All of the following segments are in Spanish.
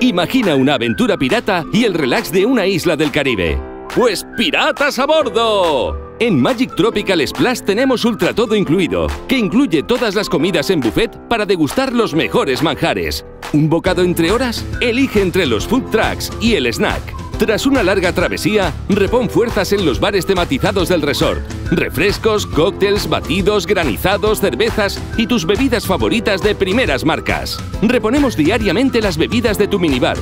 Imagina una aventura pirata y el relax de una isla del Caribe. ¡Pues piratas a bordo! En Magic Tropical Splash tenemos Ultra Todo incluido, que incluye todas las comidas en buffet para degustar los mejores manjares. ¿Un bocado entre horas? Elige entre los food trucks y el snack. Tras una larga travesía, repon fuerzas en los bares tematizados del resort. Refrescos, cócteles, batidos, granizados, cervezas y tus bebidas favoritas de primeras marcas. Reponemos diariamente las bebidas de tu minibar.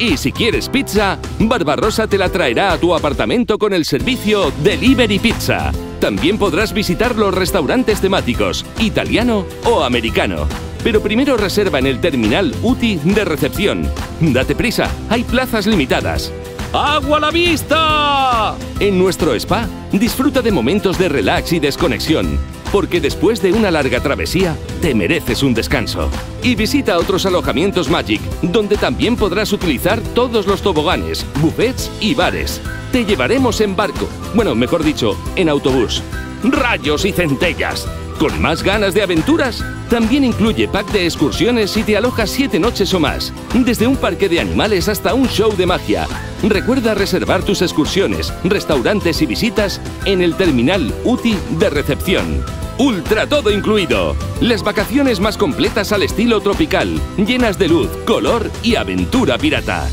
Y si quieres pizza, Barbarosa te la traerá a tu apartamento con el servicio Delivery Pizza. También podrás visitar los restaurantes temáticos, italiano o americano. Pero primero reserva en el terminal UTI de recepción. Date prisa, hay plazas limitadas. ¡Agua a la vista! En nuestro spa, disfruta de momentos de relax y desconexión, porque después de una larga travesía, te mereces un descanso. Y visita otros alojamientos Magic, donde también podrás utilizar todos los toboganes, buffets y bares. Te llevaremos en barco, bueno, mejor dicho, en autobús. ¡Rayos y centellas! ¿Con más ganas de aventuras? También incluye pack de excursiones y te alojas siete noches o más, desde un parque de animales hasta un show de magia. Recuerda reservar tus excursiones, restaurantes y visitas en el terminal UTI de recepción. Ultra todo incluido. Las vacaciones más completas al estilo tropical, llenas de luz, color y aventura pirata.